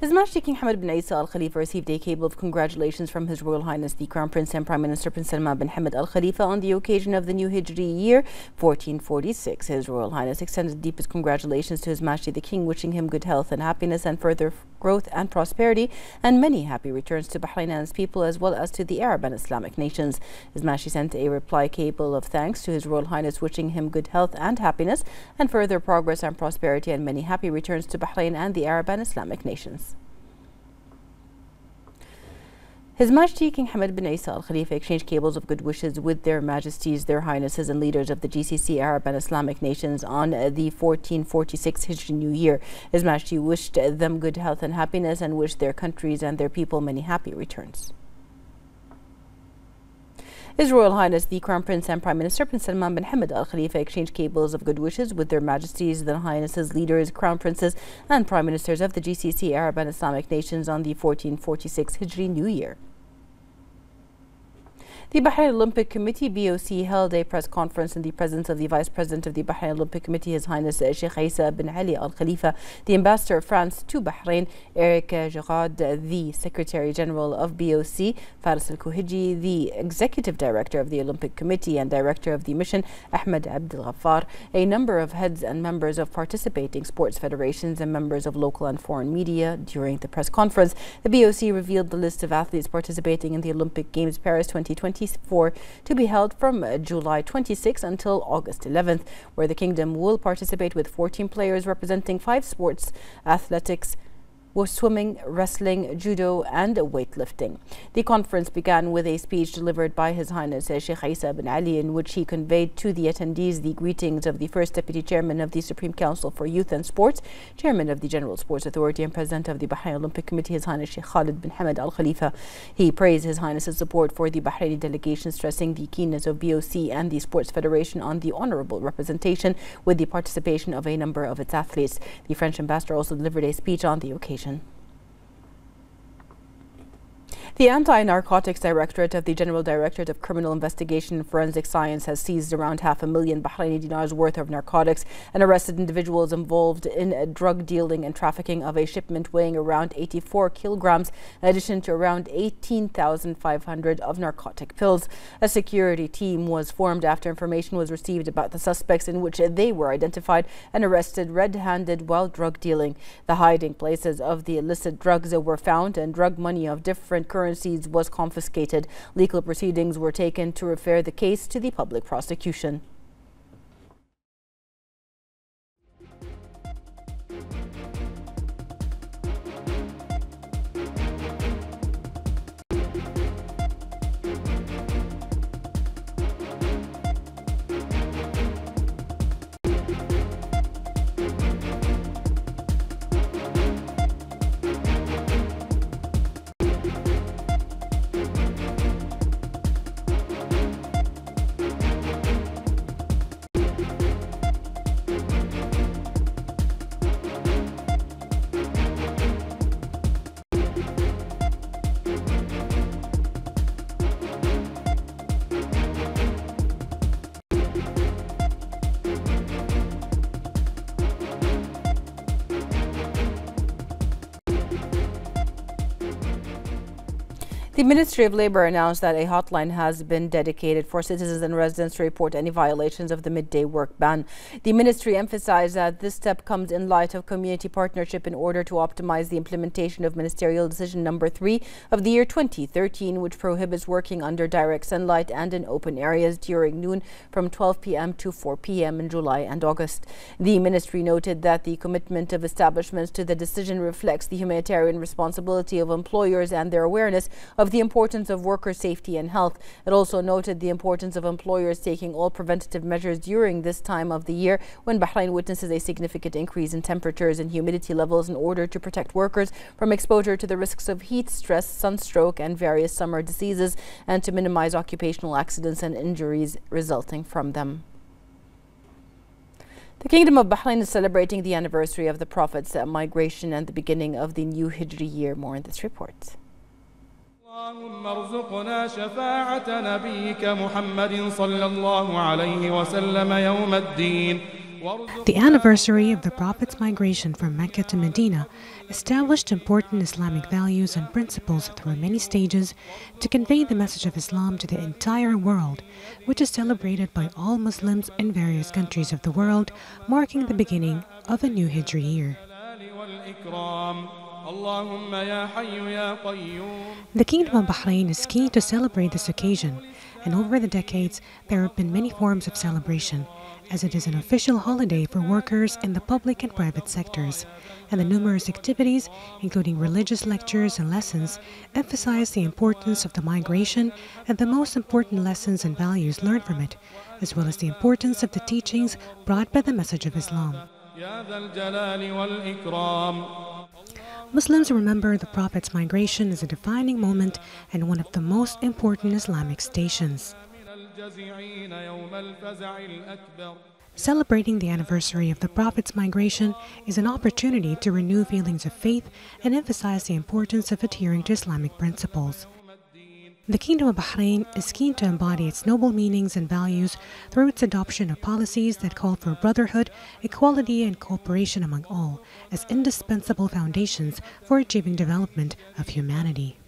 His Majesty King Hamad bin Isa Al Khalifa received a cable of congratulations from His Royal Highness the Crown Prince and Prime Minister Prince Salman bin Hamad Al Khalifa on the occasion of the new Hijri year 1446. His Royal Highness extended deepest congratulations to His Majesty the King, wishing him good health and happiness and further growth and prosperity, and many happy returns to Bahrain and its people as well as to the Arab and Islamic nations. His Majesty sent a reply cable of thanks to His Royal Highness, wishing him good health and happiness and further progress and prosperity, and many happy returns to Bahrain and the Arab and Islamic nations. His Majesty King Hamad bin Isa Al Khalifa exchanged cables of good wishes with their Majesties, their Highnesses, and leaders of the GCC Arab and Islamic nations on the 1446 Hijri New Year. His Majesty wished them good health and happiness and wished their countries and their people many happy returns. His Royal Highness the Crown Prince and Prime Minister Prince Salman bin Hamad Al Khalifa exchanged cables of good wishes with their Majesties, their Highnesses, leaders, Crown Princes, and Prime Ministers of the GCC Arab and Islamic nations on the 1446 Hijri New Year. The Bahrain Olympic Committee BOC held a press conference in the presence of the Vice President of the Bahrain Olympic Committee, His Highness uh, Sheikh Isa bin Ali Al Khalifa, the Ambassador of France to Bahrain, Eric uh, Girard, uh, the Secretary General of BOC, Faris Al Kooheji, the Executive Director of the Olympic Committee and Director of the Mission, Ahmed Abdel Ghaffar, a number of heads and members of participating sports federations and members of local and foreign media. During the press conference, the BOC revealed the list of athletes participating in the Olympic Games Paris 2020 2024 to be held from uh, July 26 until August 11th, where the kingdom will participate with 14 players representing five sports, athletics, was swimming, wrestling, judo, and weightlifting. The conference began with a speech delivered by His Highness uh, Sheikh Isa bin Ali, in which he conveyed to the attendees the greetings of the first Deputy Chairman of the Supreme Council for Youth and Sports, Chairman of the General Sports Authority, and President of the Bahrain Olympic Committee, His Highness Sheikh Khalid bin Hamad Al Khalifa. He praised His Highness's support for the Bahraini delegation, stressing the keenness of BOC and the Sports Federation on the honorable representation with the participation of a number of its athletes. The French ambassador also delivered a speech on the occasion presentation. The Anti-Narcotics Directorate of the General Directorate of Criminal Investigation and Forensic Science has seized around half a million Bahraini dinars worth of narcotics and arrested individuals involved in drug dealing and trafficking of a shipment weighing around 84 kilograms, in addition to around 18,500 of narcotic pills. A security team was formed after information was received about the suspects in which they were identified and arrested red-handed while drug dealing. The hiding places of the illicit drugs were found and drug money of different currencies was confiscated. Legal proceedings were taken to refer the case to the public prosecution. The Ministry of Labour announced that a hotline has been dedicated for citizens and residents to report any violations of the midday work ban. The ministry emphasized that this step comes in light of community partnership in order to optimize the implementation of Ministerial Decision Number 3 of the year 2013, which prohibits working under direct sunlight and in open areas during noon from 12 p.m. to 4 p.m. in July and August. The ministry noted that the commitment of establishments to the decision reflects the humanitarian responsibility of employers and their awareness of of the importance of worker safety and health. It also noted the importance of employers taking all preventative measures during this time of the year when Bahrain witnesses a significant increase in temperatures and humidity levels in order to protect workers from exposure to the risks of heat, stress, sunstroke and various summer diseases and to minimize occupational accidents and injuries resulting from them. The Kingdom of Bahrain is celebrating the anniversary of the Prophet's migration and the beginning of the new Hijri year. More in this report. اللهم ارزقنا شفاعة نبيك محمد صلى الله عليه وسلم يوم الدين The anniversary of the Prophet's migration from Mecca to Medina established important Islamic values and principles through many stages to convey the message of Islam to the entire world, which is celebrated by all Muslims in various countries of the world, marking the beginning of a new Hijri year. The Kingdom of Bahrain is keen to celebrate this occasion, and over the decades there have been many forms of celebration, as it is an official holiday for workers in the public and private sectors, and the numerous activities, including religious lectures and lessons, emphasize the importance of the migration and the most important lessons and values learned from it, as well as the importance of the teachings brought by the message of Islam. Muslims remember the Prophet's migration as a defining moment and one of the most important Islamic stations. Celebrating the anniversary of the Prophet's migration is an opportunity to renew feelings of faith and emphasize the importance of adhering to Islamic principles. The Kingdom of Bahrain is keen to embody its noble meanings and values through its adoption of policies that call for brotherhood, equality, and cooperation among all as indispensable foundations for achieving development of humanity.